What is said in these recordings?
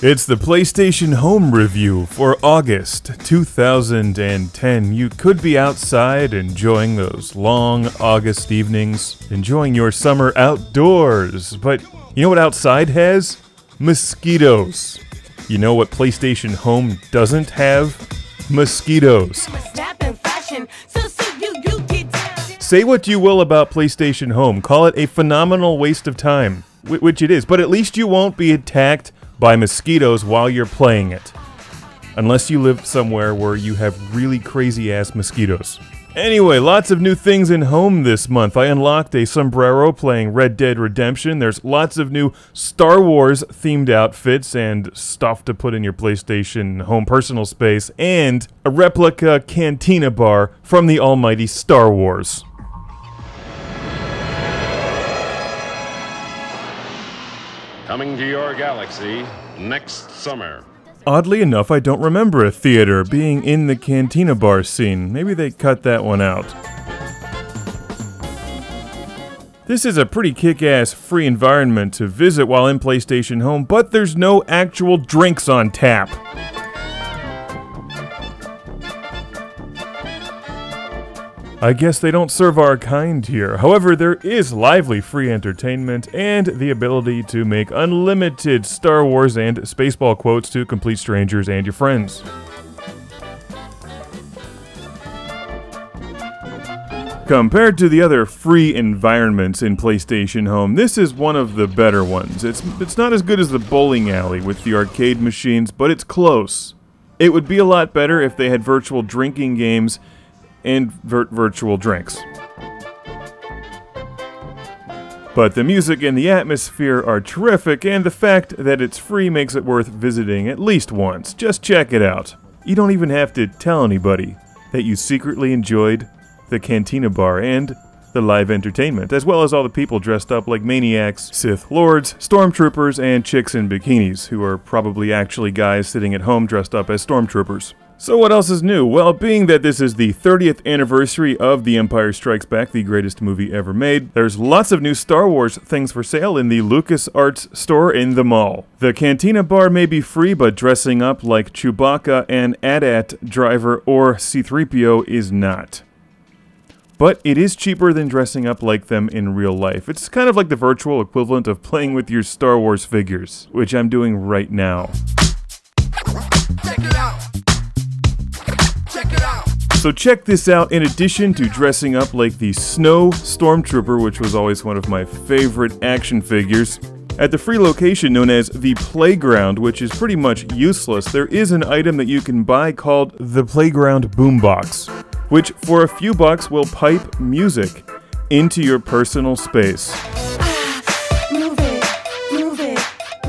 It's the PlayStation Home Review for August 2010. You could be outside enjoying those long August evenings, enjoying your summer outdoors, but you know what outside has? Mosquitoes. You know what PlayStation Home doesn't have? Mosquitoes. Say what you will about PlayStation Home, call it a phenomenal waste of time, which it is, but at least you won't be attacked by mosquitoes while you're playing it. Unless you live somewhere where you have really crazy ass mosquitoes. Anyway, lots of new things in home this month. I unlocked a sombrero playing Red Dead Redemption. There's lots of new Star Wars themed outfits and stuff to put in your PlayStation home personal space, and a replica cantina bar from the almighty Star Wars. Coming to your galaxy next summer. Oddly enough, I don't remember a theater being in the cantina bar scene. Maybe they cut that one out. This is a pretty kick-ass free environment to visit while in PlayStation Home, but there's no actual drinks on tap. I guess they don't serve our kind here. However, there is lively free entertainment and the ability to make unlimited Star Wars and Spaceball quotes to complete strangers and your friends. Compared to the other free environments in PlayStation Home, this is one of the better ones. It's, it's not as good as the bowling alley with the arcade machines, but it's close. It would be a lot better if they had virtual drinking games and vir virtual drinks. But the music and the atmosphere are terrific, and the fact that it's free makes it worth visiting at least once. Just check it out. You don't even have to tell anybody that you secretly enjoyed the Cantina Bar and the live entertainment, as well as all the people dressed up like maniacs, Sith Lords, stormtroopers, and chicks in bikinis, who are probably actually guys sitting at home dressed up as stormtroopers. So what else is new? Well, being that this is the 30th anniversary of The Empire Strikes Back, the greatest movie ever made, there's lots of new Star Wars things for sale in the LucasArts store in the mall. The Cantina bar may be free, but dressing up like Chewbacca and AT-AT driver or C-3PO is not. But it is cheaper than dressing up like them in real life. It's kind of like the virtual equivalent of playing with your Star Wars figures, which I'm doing right now. So check this out, in addition to dressing up like the Snow Stormtrooper, which was always one of my favorite action figures, at the free location known as the Playground, which is pretty much useless, there is an item that you can buy called the Playground Boombox, which for a few bucks will pipe music into your personal space.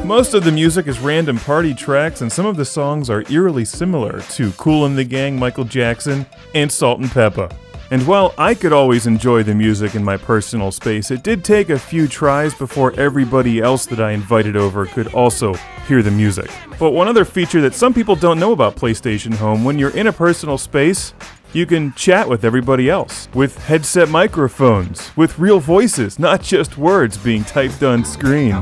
Most of the music is random party tracks, and some of the songs are eerily similar to Kool and the Gang, Michael Jackson, and Salt-N-Pepa. And while I could always enjoy the music in my personal space, it did take a few tries before everybody else that I invited over could also hear the music. But one other feature that some people don't know about PlayStation Home, when you're in a personal space, you can chat with everybody else, with headset microphones, with real voices, not just words being typed on screen.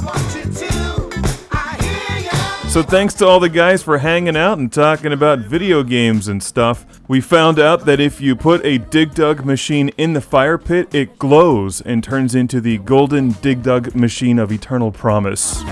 So thanks to all the guys for hanging out and talking about video games and stuff. We found out that if you put a Dig Dug machine in the fire pit, it glows and turns into the golden Dig Dug machine of eternal promise.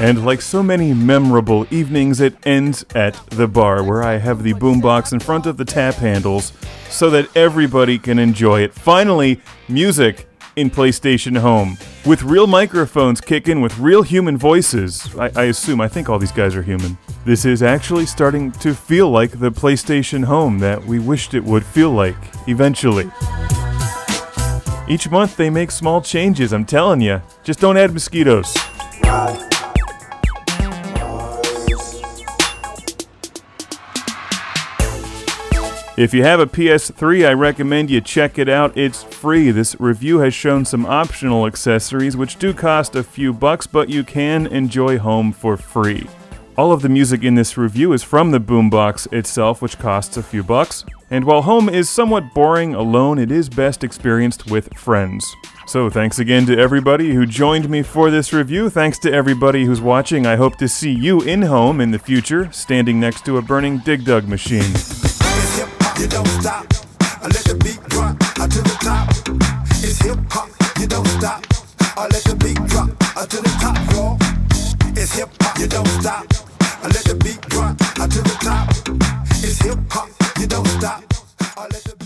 And like so many memorable evenings, it ends at the bar where I have the boombox in front of the tap handles so that everybody can enjoy it. Finally, music in PlayStation Home. With real microphones kicking with real human voices. I, I, assume, I think all these guys are human. This is actually starting to feel like the PlayStation Home that we wished it would feel like, eventually. Each month they make small changes, I'm telling you. Just don't add mosquitoes. If you have a PS3, I recommend you check it out. It's free. This review has shown some optional accessories, which do cost a few bucks, but you can enjoy home for free. All of the music in this review is from the boombox itself, which costs a few bucks. And while home is somewhat boring alone, it is best experienced with friends. So, thanks again to everybody who joined me for this review. Thanks to everybody who's watching. I hope to see you in home in the future, standing next to a burning Dig Dug machine you don't stop. I let the beat drop out to the top. It's hip hop, you don't stop. I let the beat drop to the top, y'all. It's hip hop, you don't stop. I let the beat drop to the top. It's hip hop, you don't stop.